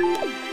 Hey!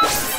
Hey!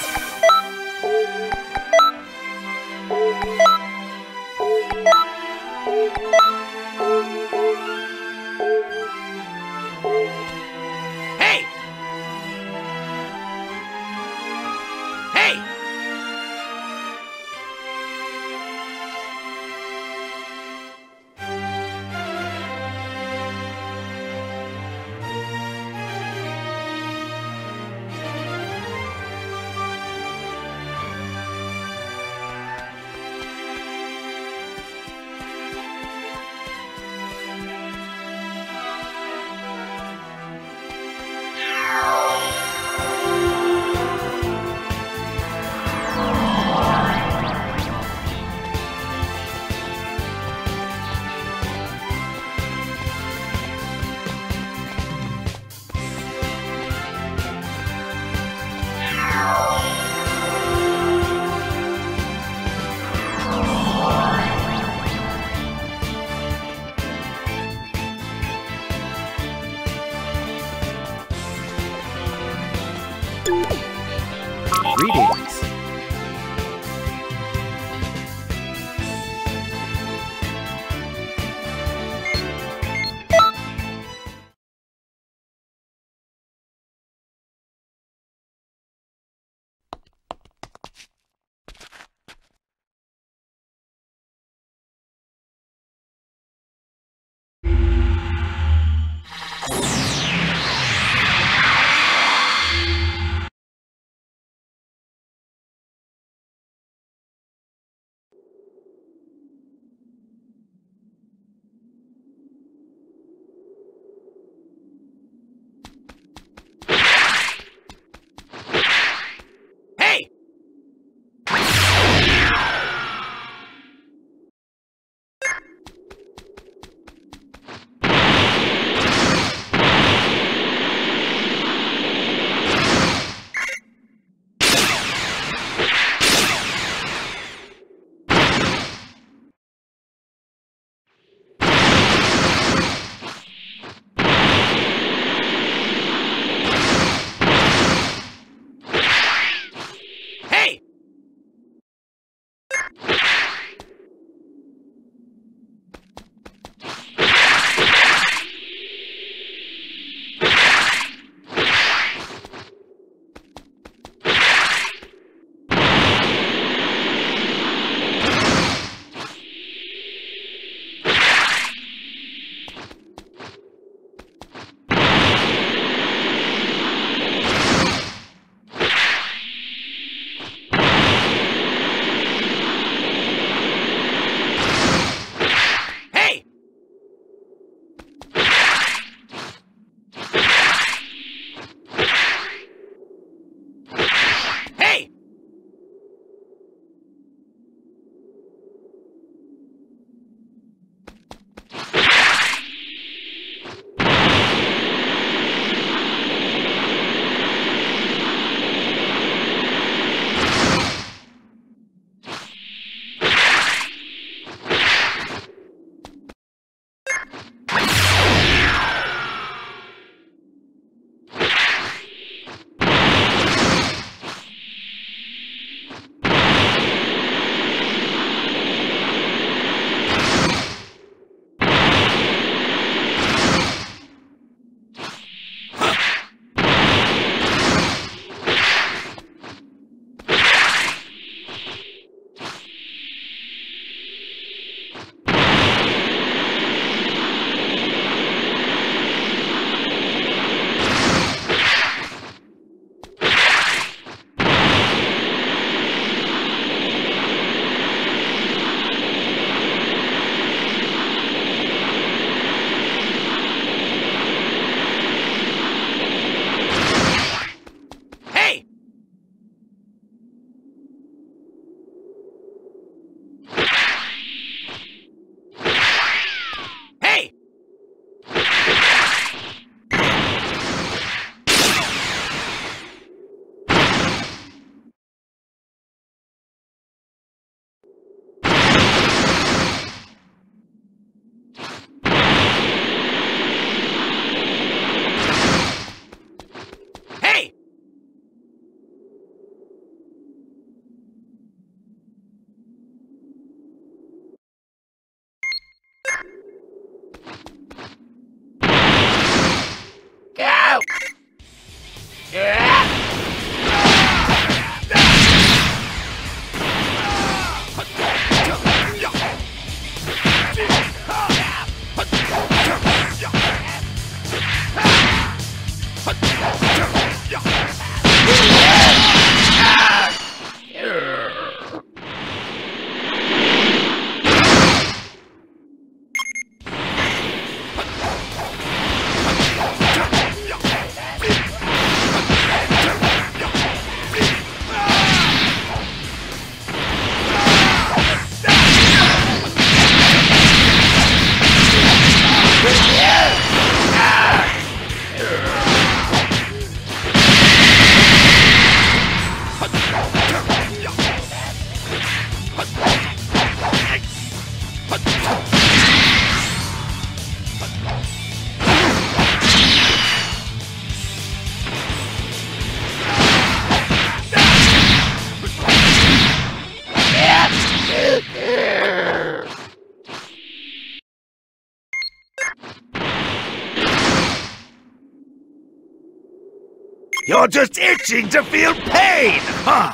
You're just itching to feel pain, huh?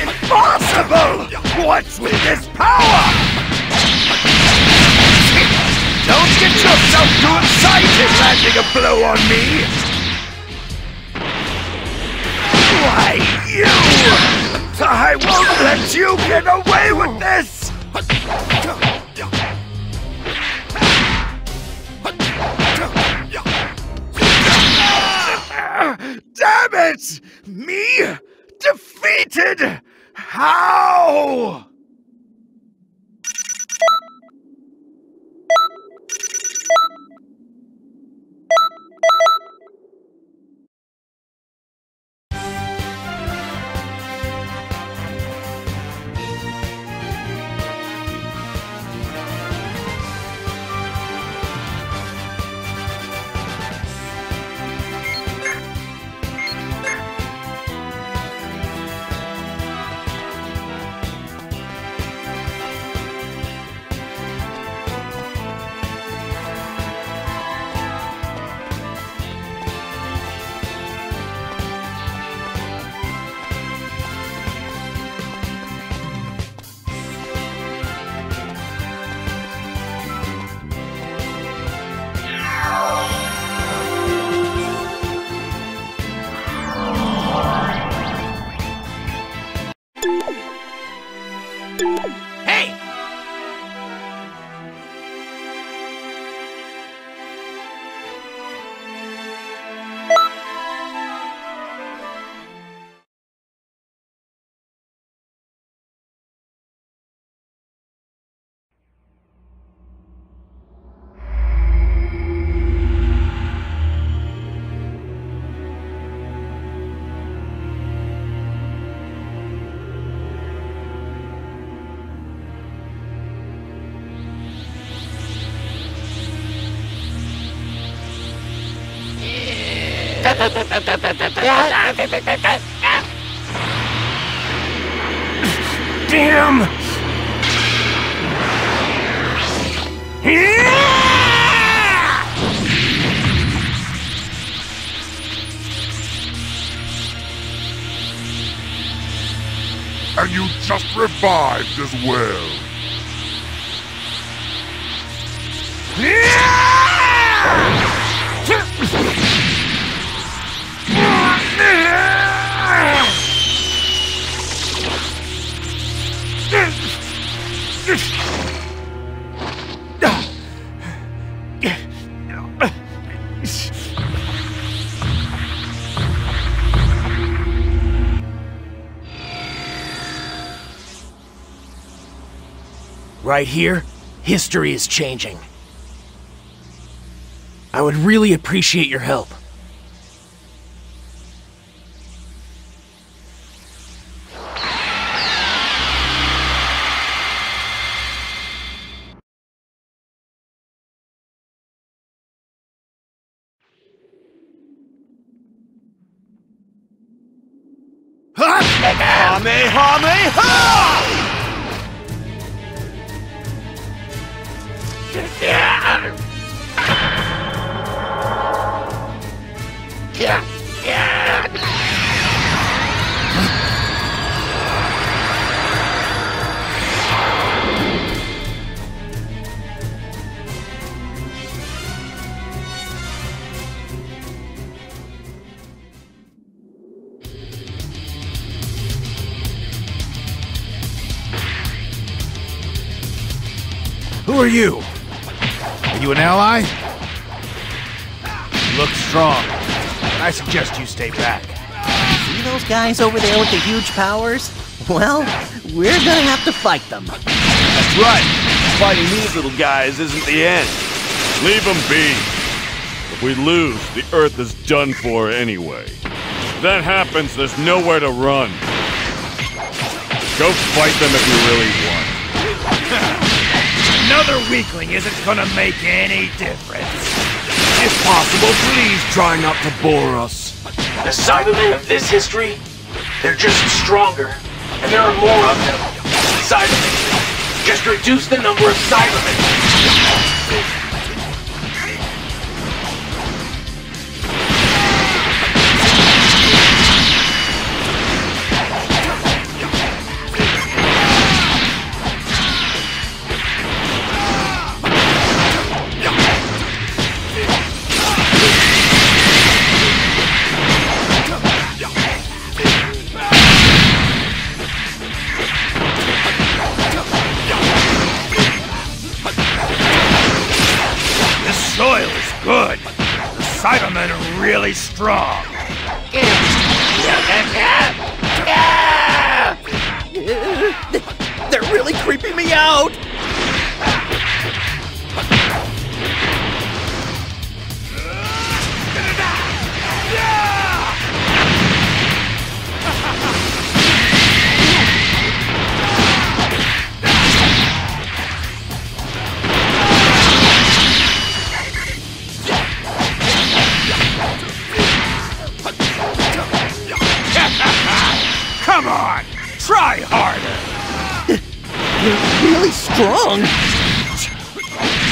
Impossible! What's with this power? Don't get yourself too excited landing a blow on me! Why, you! I won't let you get away with this! Damn it! Me? Defeated? How? Damn! and you just revived as well. Right here, history is changing. I would really appreciate your help. Who are you? Are you an ally? You look strong, but I suggest you stay back. See those guys over there with the huge powers? Well, we're gonna have to fight them. That's right. Fighting these little guys isn't the end. Leave them be. If we lose, the Earth is done for anyway. If that happens, there's nowhere to run. Go fight them if you really want. Another weakling isn't gonna make any difference. If possible, please try not to bore us. The Saibamen of this history, they're just stronger. And there are more of them. Saibamen. Just reduce the number of Saibamen. They're really strong!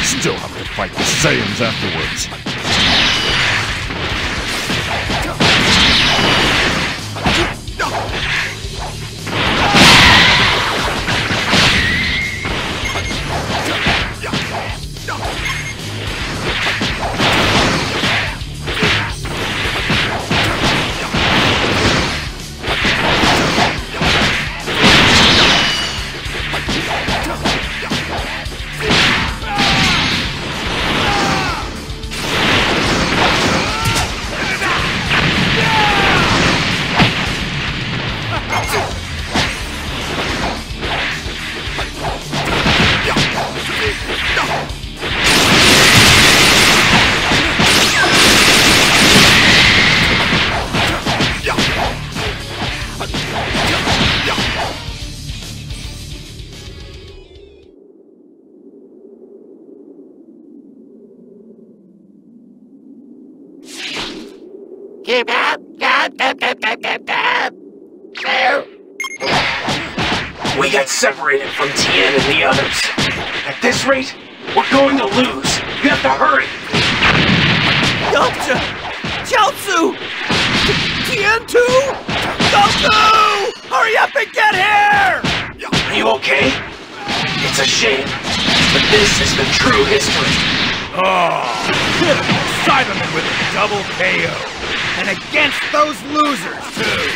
Still have to fight the Saiyans afterwards. We got separated from Tien and the others. At this rate, we're going to lose. You have to hurry. Yamcha! Chiaotzu! Tien2! Goku! Hurry up and get here! Are you okay? It's a shame, but this is the true history. Ah, oh, Saibamen with a double KO. And against those losers, too.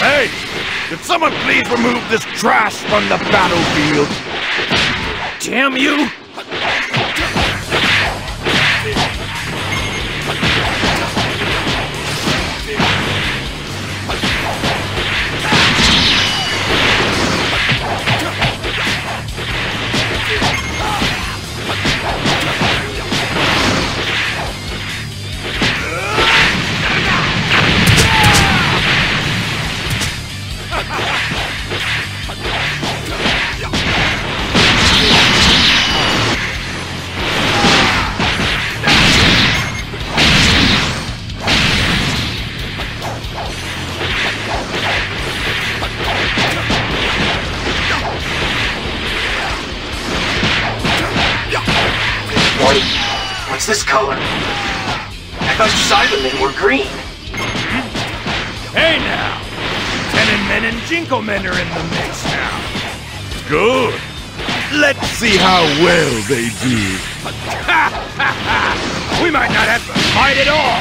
Hey, could someone please remove this trash from the battlefield? Damn you! they do. we might not have to fight at all.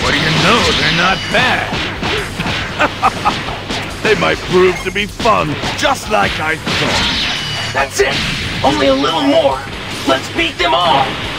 What do you know? They're not bad they might prove to be fun, just like I thought. That's it. Only a little more. Let's beat them all.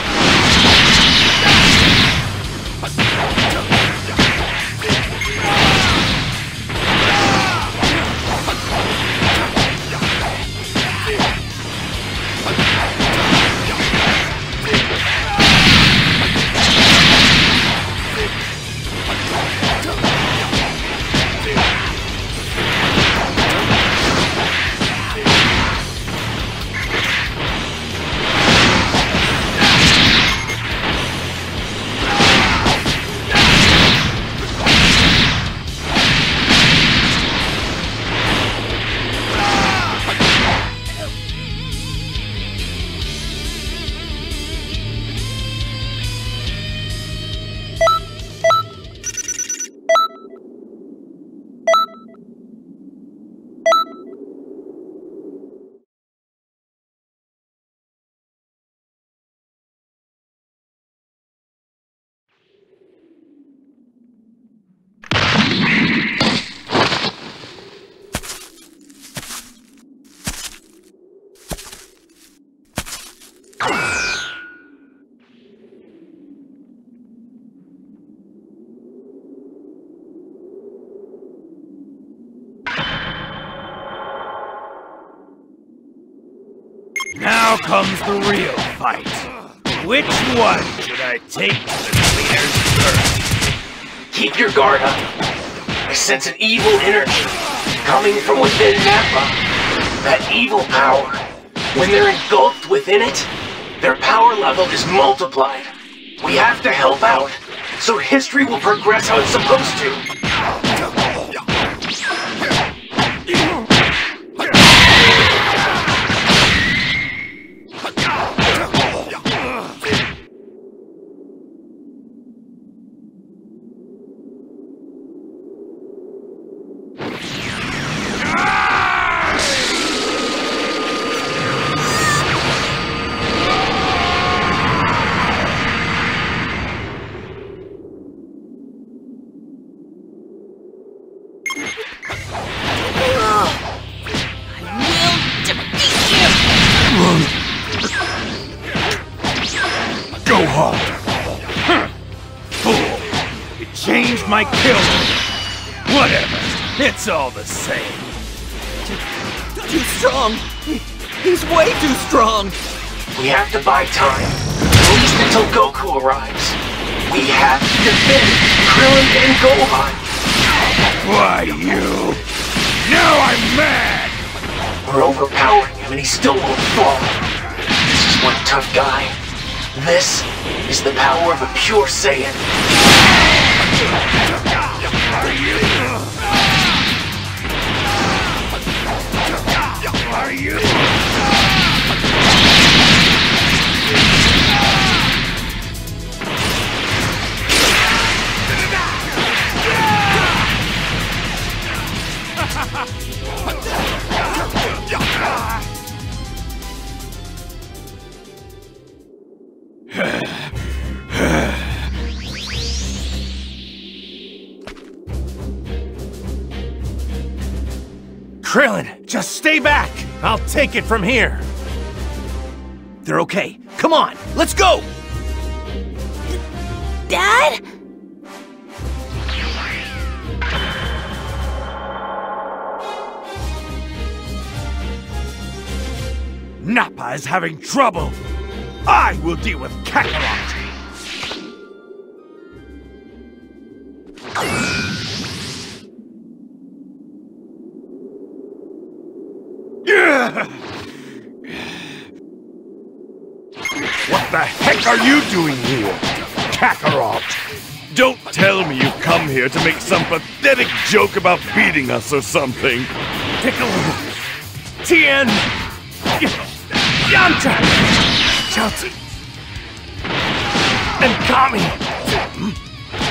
Comes the real fight. Which one should I take to the cleaners first? Keep your guard up. I sense an evil energy coming from within Nappa. That evil power. When they're engulfed within it, their power level is multiplied. We have to help out, so history will progress how it's supposed to. The same. Too strong! He- He's way too strong! We have to buy time, at least until Goku arrives. We have to defend Krillin and Gohan. Why, you? Now I'm mad! We're overpowering him and he still won't fall. This is one tough guy. This is the power of a pure Saiyan. You? Krillin, just stay back! I'll take it from here! They're okay. Come on, let's go! Dad? Nappa is having trouble! I will deal with Kakarot! What heck are you doing here, Kakarot? Don't tell me you've come here to make some pathetic joke about beating us or something. Piccolo, Tien, Yamcha, Chiaotzu, and Kami.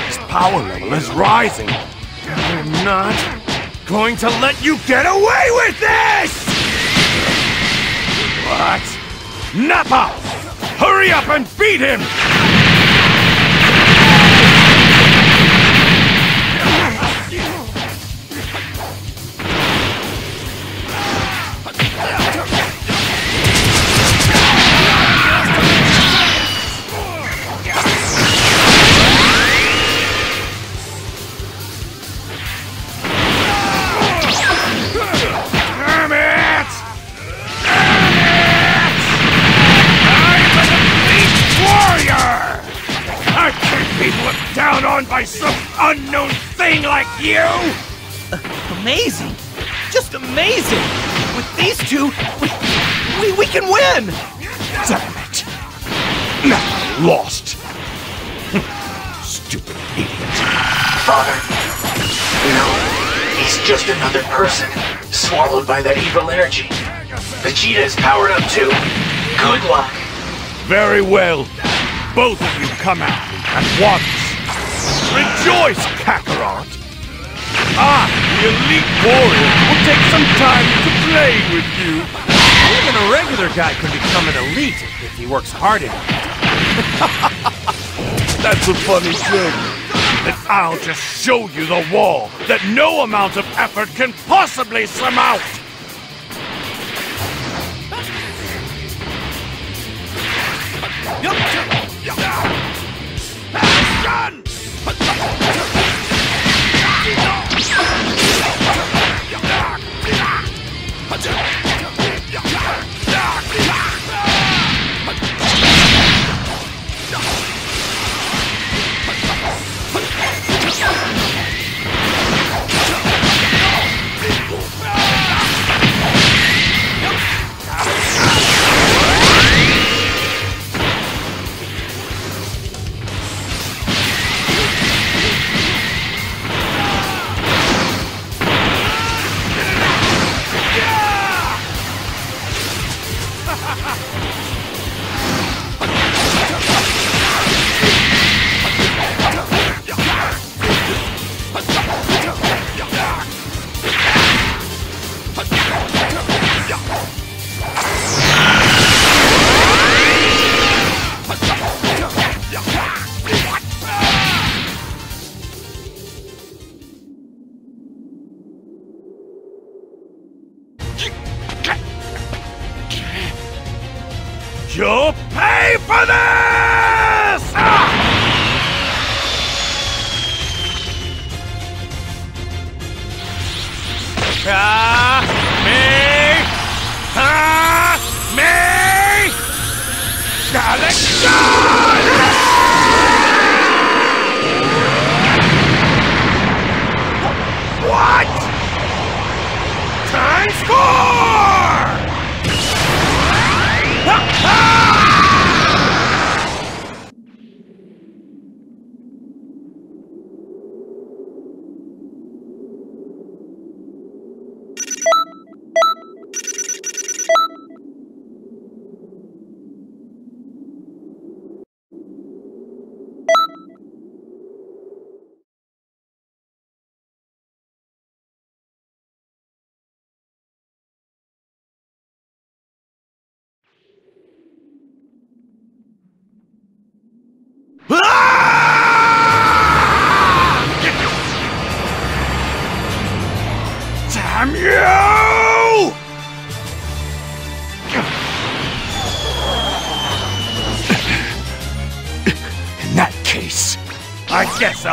His power level is rising. I'm not going to let you get away with this! What? Nappa! Hurry up and beat him! By that evil energy. Vegeta is powered up too. Good luck. Very well. Both of you come at me at once. Rejoice, Kakarot! Ah, the elite warrior will take some time to play with you. Even a regular guy can become an elite if he works hard enough. That's a funny joke. And I'll just show you the wall that no amount of effort can possibly surmount. 要命！要命！来干！啊！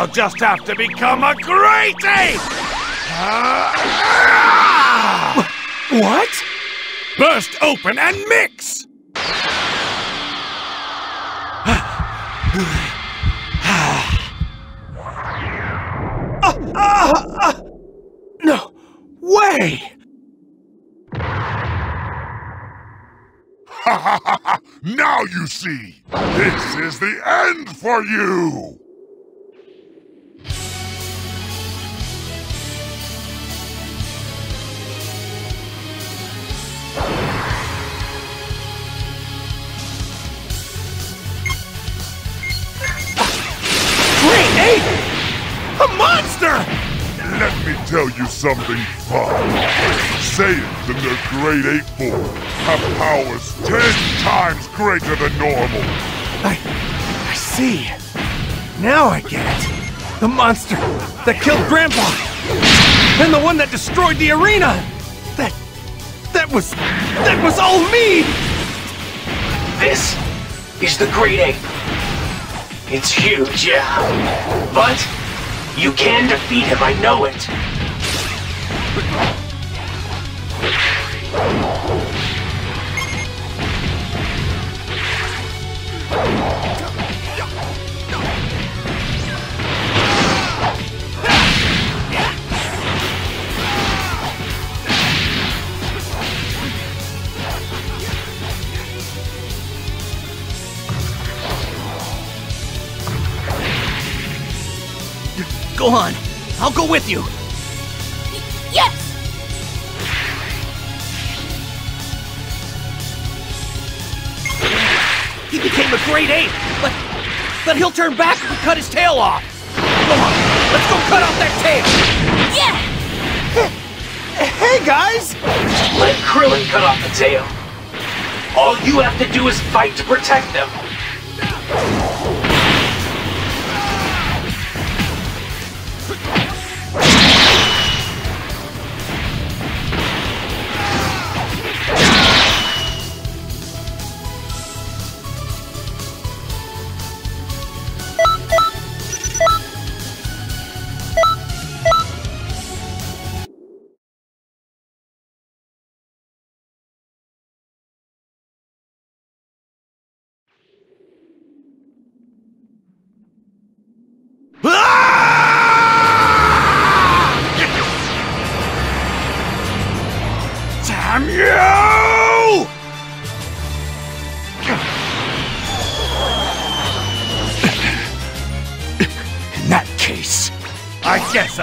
I'll just have to become a great ape! What? Burst open and mix! No way! Now you see! This is the end for you! Tell you something fun. Saiyans in their great ape form have powers ten times greater than normal. I, I see. Now I get it. The monster that killed Grandpa, and the one that destroyed the arena. That, that was, that was all me. This is the Great Ape. It's huge, yeah. But you can defeat him, I know it. Go on. I'll go with you. But he'll turn back if we cut his tail off. Come on, let's go cut off that tail. Yeah! Hey, guys! Let Krillin cut off the tail. All you have to do is fight to protect them.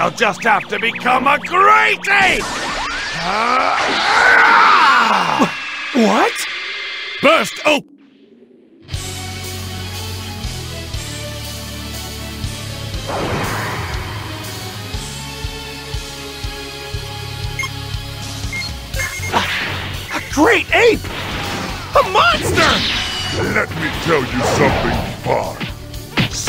I'll just have to become a great ape! Ah! What? Burst open! A great ape! A monster! Let me tell you something fun.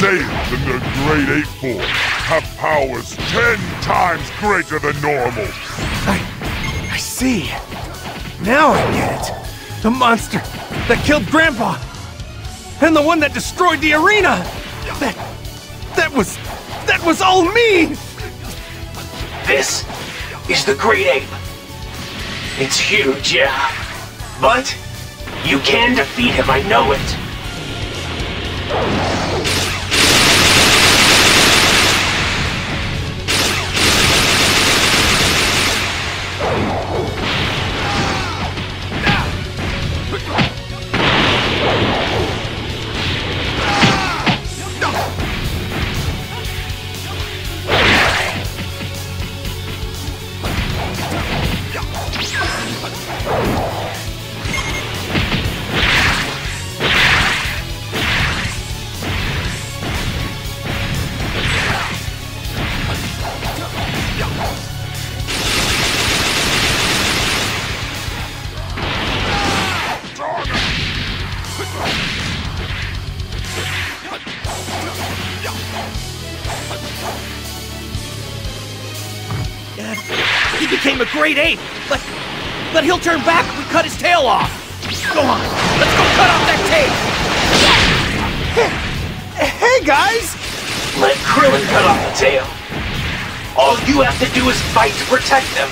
Saiyans and the Great Ape Form have powers ten times greater than normal. I, I see. Now I get it. The monster that killed Grandpa. And the one that destroyed the arena. That, that was, that was all me! This is the Great Ape. It's huge, yeah. But you can defeat him, I know it. Great ape, but but he'll turn back if we cut his tail off. Go on, let's go cut off that tail. Hey, guys! Let Krillin cut off the tail. All you have to do is fight to protect them.